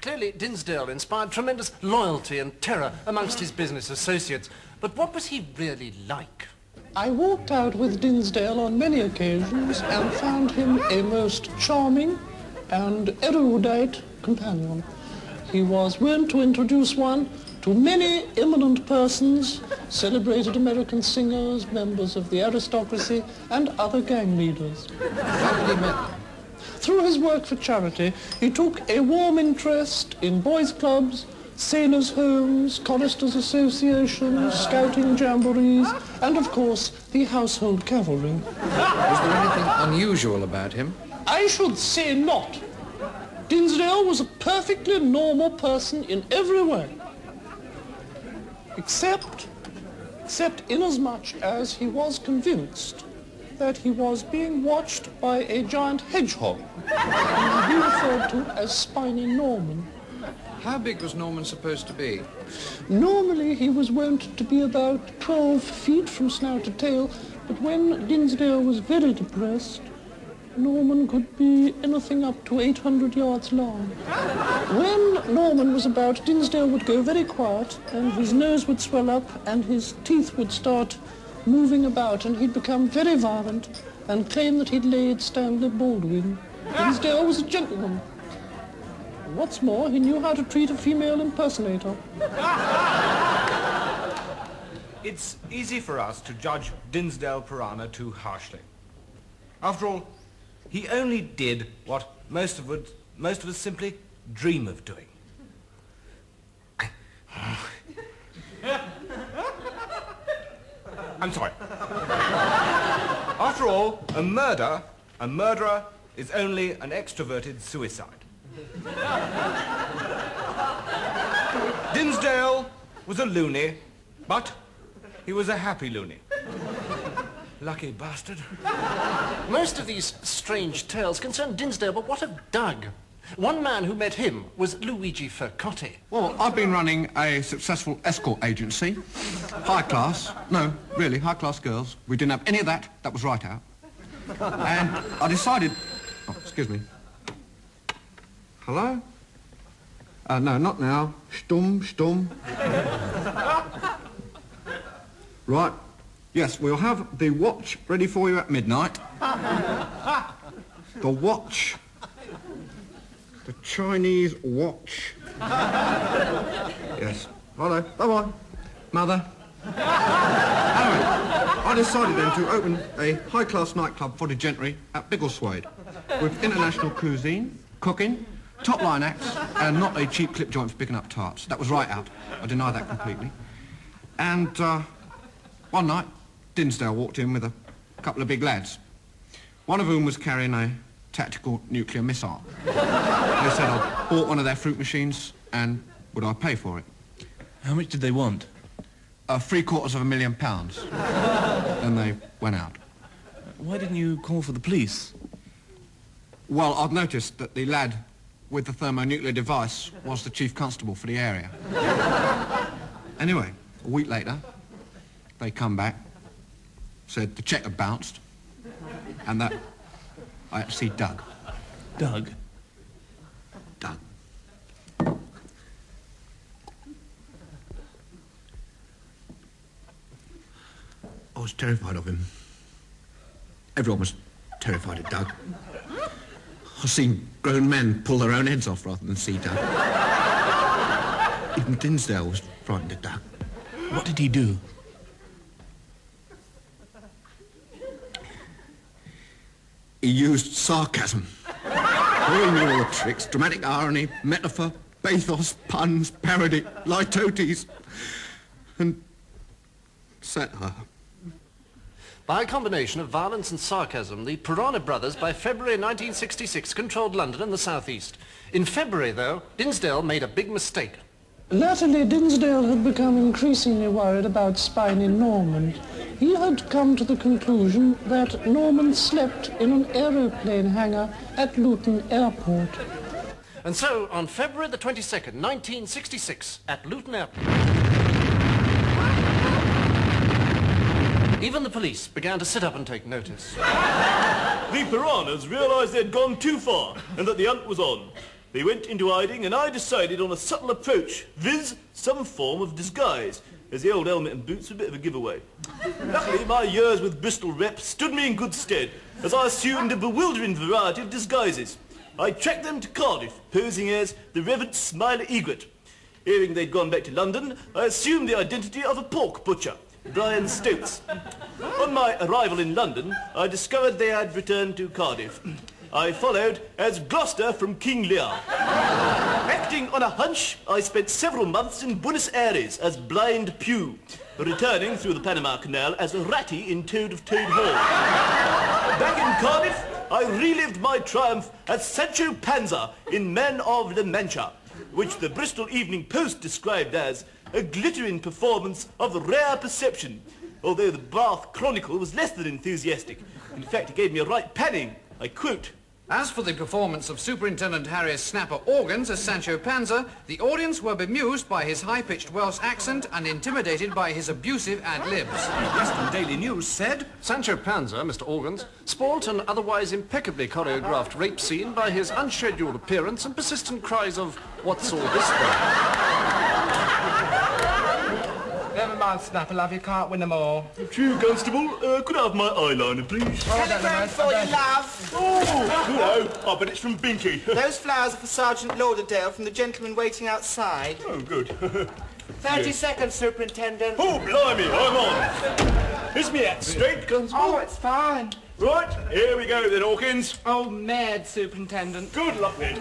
Clearly, Dinsdale inspired tremendous loyalty and terror amongst his business associates. But what was he really like? I walked out with Dinsdale on many occasions and found him a most charming and erudite companion. He was wont to introduce one to many eminent persons, celebrated American singers, members of the aristocracy, and other gang leaders. Through his work for charity, he took a warm interest in boys' clubs, sailors' homes, choristers' associations, scouting jamborees, and of course, the household cavalry. Was there anything unusual about him? I should say not. Dinsdale was a perfectly normal person in every way except, except inasmuch as he was convinced that he was being watched by a giant hedgehog, whom he referred to as Spiny Norman. How big was Norman supposed to be? Normally he was wont to be about 12 feet from snout to tail, but when Dinsdale was very depressed, Norman could be anything up to 800 yards long. When Norman was about, Dinsdale would go very quiet, and his nose would swell up, and his teeth would start moving about, and he'd become very violent and claim that he'd laid Stanley Baldwin. Dinsdale was oh, a gentleman. What's more, he knew how to treat a female impersonator. It's easy for us to judge Dinsdale Piranha too harshly. After all, he only did what most of, us, most of us simply dream of doing. I'm sorry. After all, a murder, a murderer is only an extroverted suicide. Dinsdale was a loony, but he was a happy loony. Lucky bastard. Most of these strange tales concern Dinsdale, but what of Doug? One man who met him was Luigi Vercotti. Well, I've been running a successful escort agency. High class. No, really, high class girls. We didn't have any of that. That was right out. And I decided... Oh, excuse me. Hello? Uh, no, not now. Stum, stum. right. Yes, we'll have the watch ready for you at midnight. the watch. The Chinese watch. yes. Hello. Bye-bye. Mother. anyway, I decided then to open a high-class nightclub for the gentry at Biggleswade with international cuisine, cooking, top-line acts, and not a cheap clip joint for picking up tarts. That was right out. I deny that completely. And uh, one night, Dinsdale walked in with a couple of big lads, one of whom was carrying a tactical nuclear missile. They said I bought one of their fruit machines and would I pay for it? How much did they want? Uh, three quarters of a million pounds. and they went out. Why didn't you call for the police? Well, I'd noticed that the lad with the thermonuclear device was the chief constable for the area. anyway, a week later, they come back said the cheque had bounced and that I had to see. Doug? Doug. I was terrified of him. Everyone was terrified of Doug. I've seen grown men pull their own heads off rather than see Doug. Even Dinsdale was frightened of Doug. What did he do? he used sarcasm. he knew all the tricks, dramatic irony, metaphor, bathos, puns, parody, litotes, and satire. By a combination of violence and sarcasm, the Piranha brothers, by February 1966, controlled London and the southeast. In February, though, Dinsdale made a big mistake. Latterly, Dinsdale had become increasingly worried about Spiny Norman. He had come to the conclusion that Norman slept in an aeroplane hangar at Luton Airport. And so, on February the 22nd, 1966, at Luton Airport, even the police began to sit up and take notice. The piranhas realized they'd gone too far and that the hunt was on. They went into hiding and I decided on a subtle approach, viz. some form of disguise, as the old helmet and boots were a bit of a giveaway. Luckily, my years with Bristol Rep stood me in good stead, as I assumed a bewildering variety of disguises. I tracked them to Cardiff, posing as the Reverend Smiler Egret. Hearing they'd gone back to London, I assumed the identity of a pork butcher, Brian Stokes. On my arrival in London, I discovered they had returned to Cardiff. I followed as Gloucester from King Lear. Acting on a hunch, I spent several months in Buenos Aires as Blind Pew, returning through the Panama Canal as Ratty in Toad of Toad Hall. Back in Cardiff, I relived my triumph as Sancho Panza in Men of La Mancha, which the Bristol Evening Post described as a glittering performance of rare perception, although the Bath Chronicle was less than enthusiastic. In fact, it gave me a right panning. I quote, As for the performance of Superintendent Harris Snapper Organs as Sancho Panza, the audience were bemused by his high-pitched Welsh accent and intimidated by his abusive ad-libs. The Western Daily News said... Sancho Panza, Mr. Organs, spoilt an otherwise impeccably choreographed rape scene by his unscheduled appearance and persistent cries of, what's all this for? Never mind, Snapper, love, you can't win them all. True, Constable, uh, could I have my eyeliner, please? Telegram for you, love. Oh, hello. I bet it's from Binky. Those flowers are for Sergeant Lauderdale from the gentleman waiting outside. oh, good. Thirty seconds, Superintendent. oh, blimey, I'm on. Is me hat straight, Constable? Oh, it's fine. Right, here we go then, Hawkins. Oh, mad, Superintendent. Good luck then.